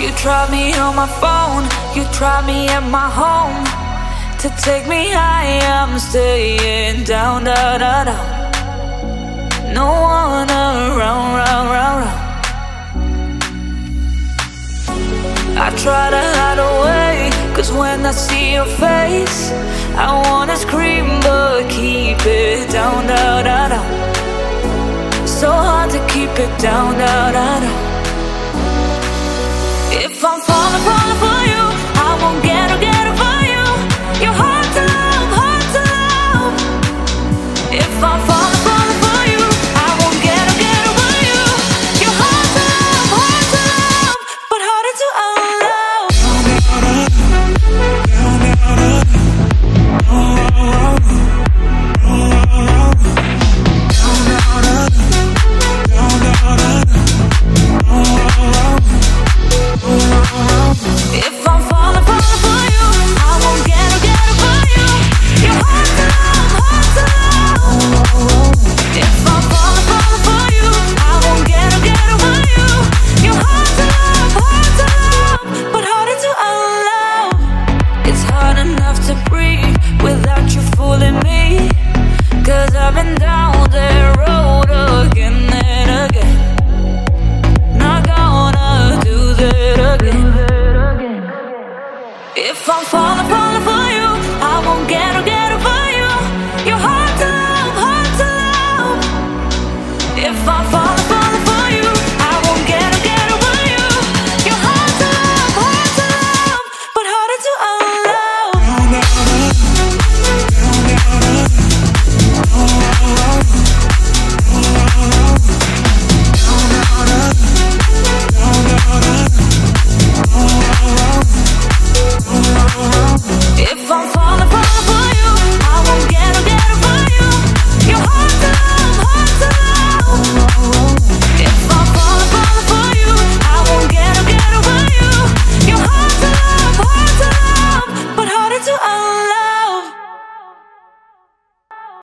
You tried me on my phone, you tried me at my home. To take me high, I'm staying down, da da da. No one around, round, round, round. I try to hide away, cause when I see your face I wanna scream but keep it down, da da da. So hard to keep it down, da da da. if I fall